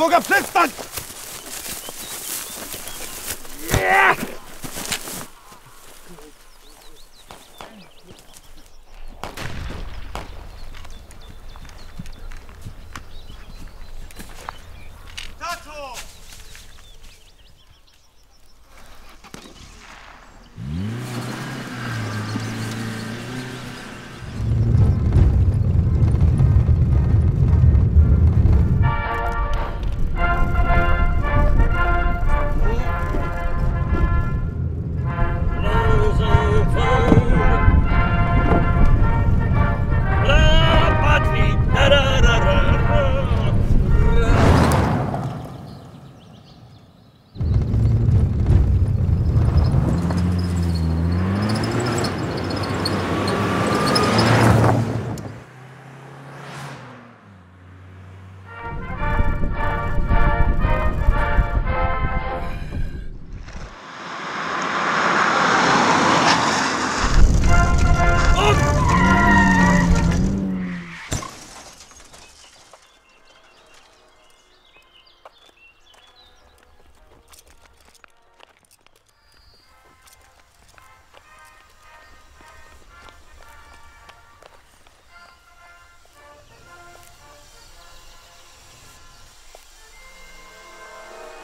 Waldenburger Flipsband! Yeah!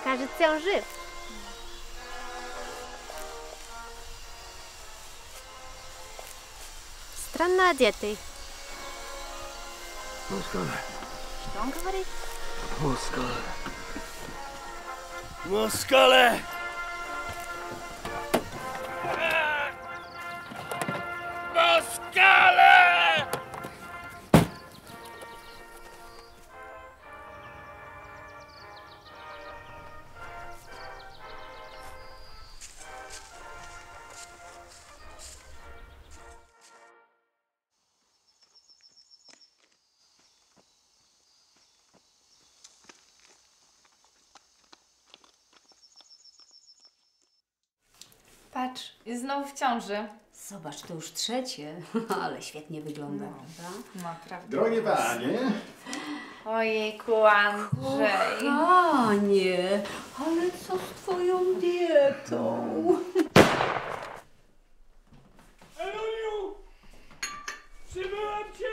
Кажется, он жив. Странно одетый. Moskale, Что он говорит? Moskale. Moskale! Patrz, jest znowu w ciąży. Zobacz, to już trzecie, ale świetnie wygląda, prawda? No, prawda. Drogie panie, Ojejku, Andrzej. Panie, ale co z twoją dietą? Eluniu! Przybyłem cię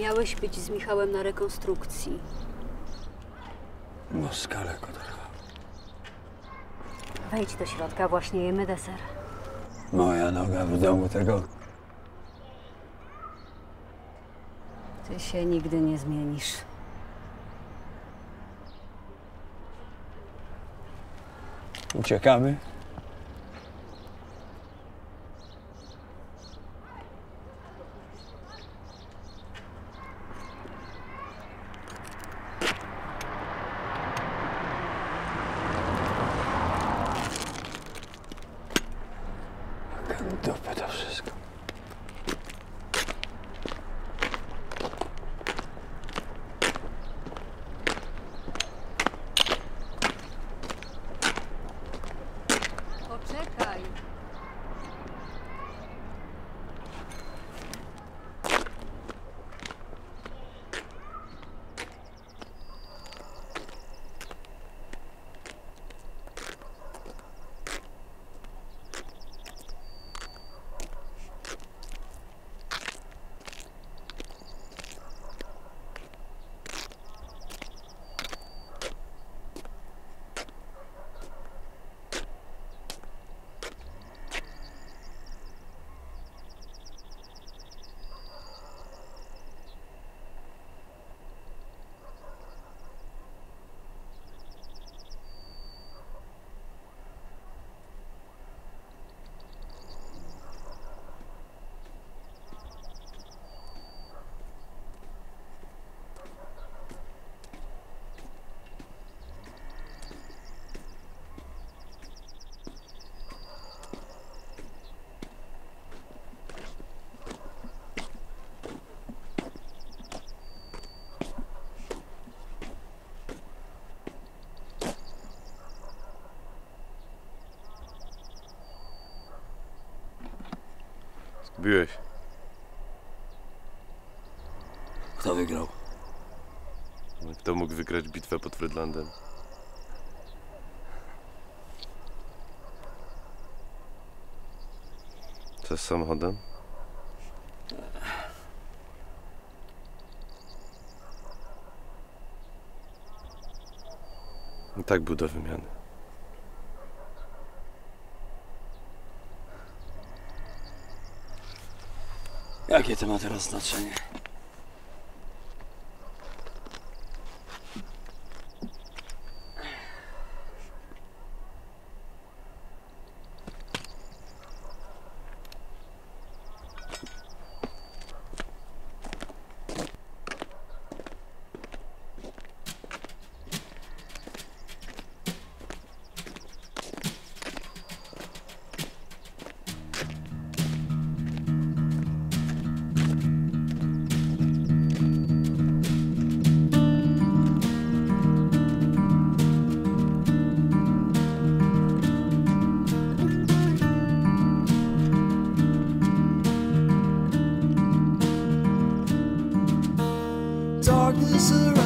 Miałeś być z Michałem na rekonstrukcji. Moskale, Kotarcha. Wejdź do środka, właśnie jemy deser. Moja noga w domu tego. Ty się nigdy nie zmienisz. Uciekamy? né, Caio? Byłeś. Kto wygrał? Kto mógł wygrać bitwę pod Frydlandem? Co z samochodem? I tak był do wymiany. Jakie to ma teraz znaczenie? Darkness around